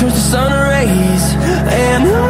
turns the sun rays. And I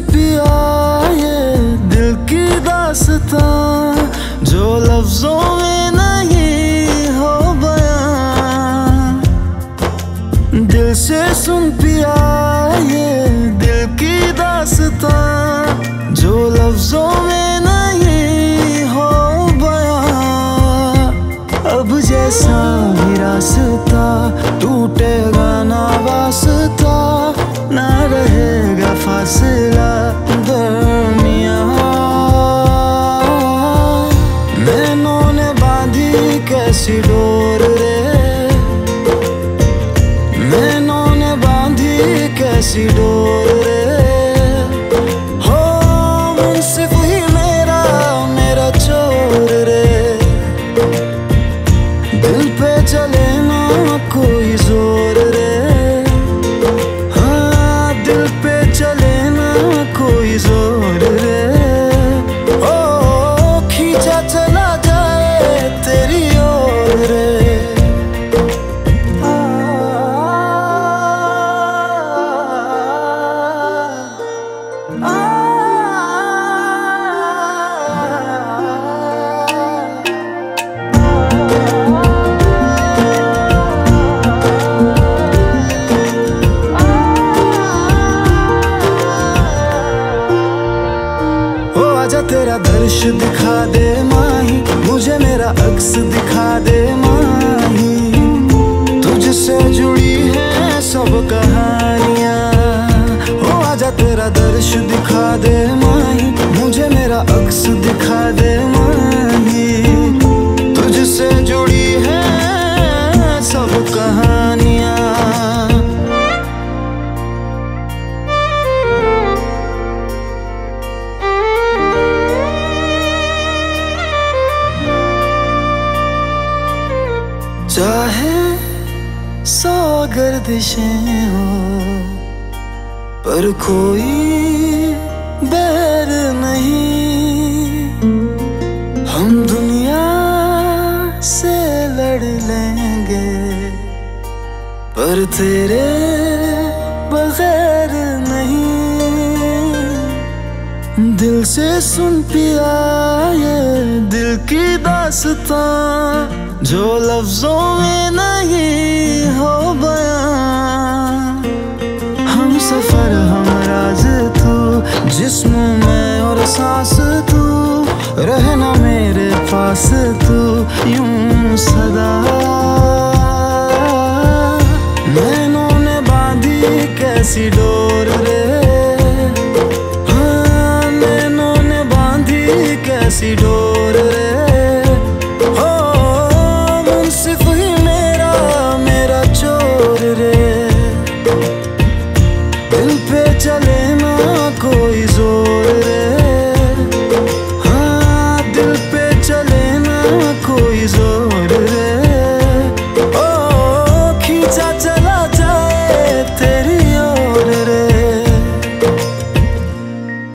पिया दिल की दासता, जो लफ्जों में नहीं हो बयां। दिल से सुन पिया दिल की दासता, जो लफ्जों में नहीं हो बयां। अब जैसा ही रास्ता टूटेगा ना 许多。तेरा दर्श दिखा दे माही, मुझे मेरा अक्स दिखा दे माही। तुझसे जुड़ी है सब कहानियाँ। ओ आजा तेरा दर्श दिखा दे माही, मुझे मेरा अक्स दिखा दे माही। गर्दिशें हो पर कोई बैर नहीं। हम दुनिया से लड़ लेंगे पर तेरे से सुन पिया ये दिल की दास्तां, जो लफ्जों में नहीं हो बयां। हम सफ़र, हम राज तू, जिस्म में और सांस तू, रहना मेरे पास तू, यूँ सदा। नैनों ने बांधी कैसी डोर रे blessed. Oh.